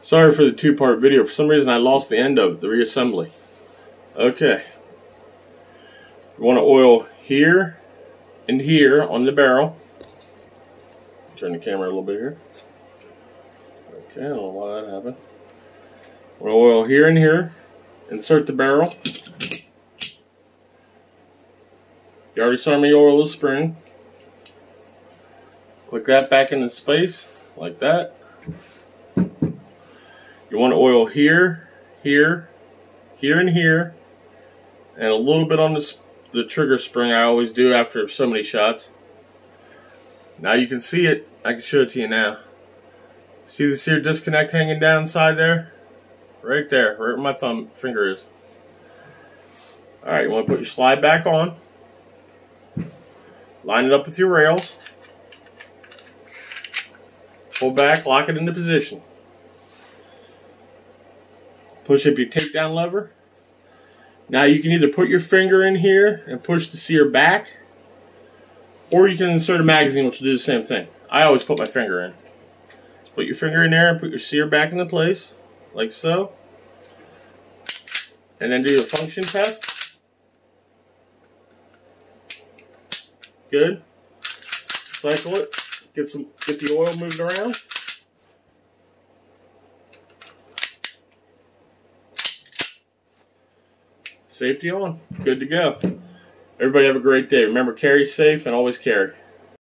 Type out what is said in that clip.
Sorry for the two-part video. For some reason, I lost the end of the reassembly. Okay. You want to oil here and here on the barrel. Turn the camera a little bit here. Okay, I don't know why that happened. Want to oil here and here. Insert the barrel. You already saw me oil the spring. Click that back into space, like that. You want to oil here, here, here and here, and a little bit on the, the trigger spring I always do after so many shots. Now you can see it. I can show it to you now. See this here disconnect hanging down side there? Right there, right where my thumb finger is. Alright, you want to put your slide back on. Line it up with your rails. Pull back, lock it into position. Push up your takedown lever. Now you can either put your finger in here and push the sear back, or you can insert a magazine which will do the same thing. I always put my finger in. Put your finger in there and put your sear back into place, like so. And then do the function test. Good. Cycle it. Get some get the oil moved around. Safety on. Good to go. Everybody have a great day. Remember, carry safe and always carry.